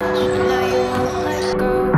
Let's go.